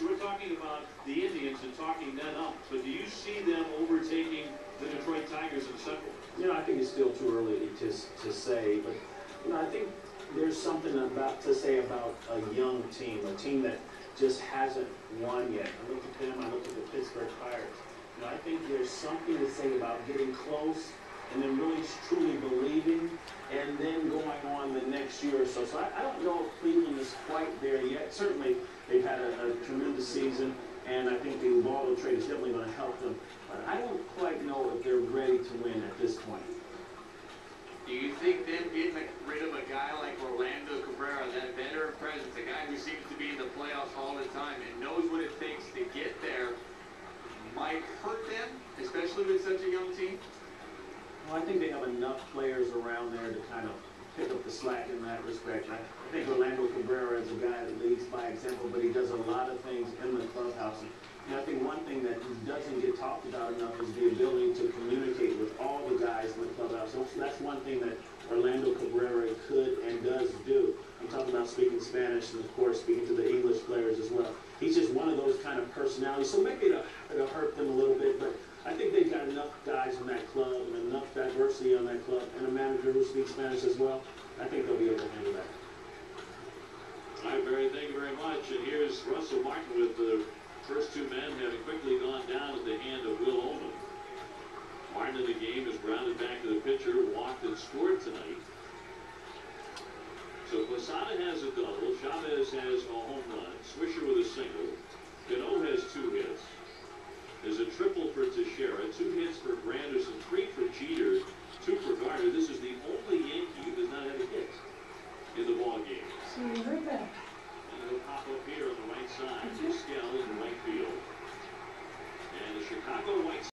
Rich, we're talking about the Indians and talking them up, but do you see them overtaking the Detroit Tigers in Central? You know, I think it's still too early to, to say, but, you know, I think there's something about, to say about a young team, a team that just hasn't won yet. I look at them, I look at the Pittsburgh Pirates. You know, I think there's something to say about getting close and then really truly believing and then going the year or so. So I, I don't know if Cleveland is quite there yet. Certainly, they've had a, a tremendous season, and I think the Ubaldo trade is definitely going to help them. But I don't quite know if they're ready to win at this point. Do you think them getting rid of a guy like Orlando Cabrera, that veteran presence, a guy who seems to be in the playoffs all the time and knows what it takes to get there, might hurt them, especially with such a young team? Well, I think they have enough players around there to kind of the slack in that respect. I think Orlando Cabrera is a guy that leads by example, but he does a lot of things in the clubhouse. And I think one thing that doesn't get talked about enough is the ability to communicate with all the guys in the clubhouse. So that's one thing that Orlando Cabrera could and does do. I'm talking about speaking Spanish and, of course, speaking to the English players as well. He's just one of those kind of personalities. So maybe it'll, it'll hurt them a little bit, but I think they've got enough guys in that club and enough diversity on that club and a manager who speaks Spanish as well. I think they'll be able to handle that. All right, Barry, thank you very much. And here's Russell Martin with the first two men having quickly gone down at the hand of Will Ohman. Martin in the game is grounded back to the pitcher, walked and scored tonight. So Posada has a double, Chavez has a home run, Swisher with a single, Cano has two hits. There's a triple for Teixeira, two hits for Granderson, three for Jeter, two for Gardner. This is the only